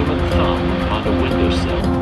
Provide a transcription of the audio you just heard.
human thumb on the windowsill.